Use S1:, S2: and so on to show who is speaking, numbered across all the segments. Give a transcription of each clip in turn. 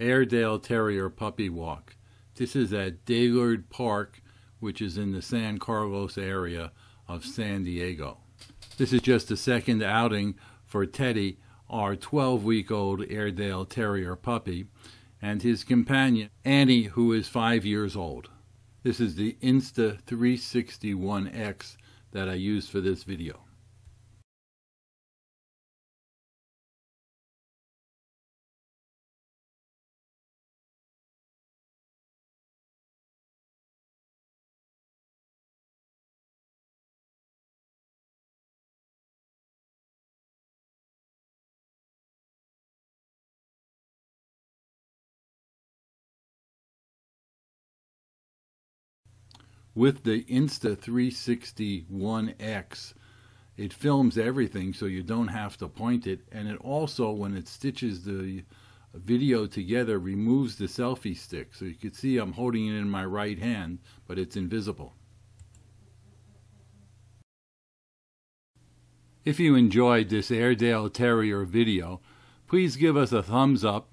S1: Airedale Terrier Puppy Walk. This is at Gaylord Park, which is in the San Carlos area of San Diego. This is just the second outing for Teddy, our 12 week old Airedale Terrier puppy, and his companion, Annie, who is five years old. This is the Insta 361X that I used for this video. With the Insta 361X, it films everything so you don't have to point it. And it also, when it stitches the video together, removes the selfie stick. So you can see I'm holding it in my right hand, but it's invisible. If you enjoyed this Airedale Terrier video, please give us a thumbs up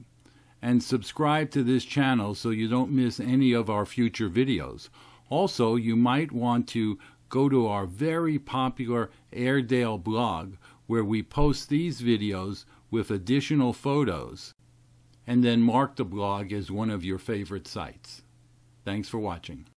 S1: and subscribe to this channel so you don't miss any of our future videos. Also, you might want to go to our very popular Airedale blog where we post these videos with additional photos and then mark the blog as one of your favorite sites. Thanks for watching.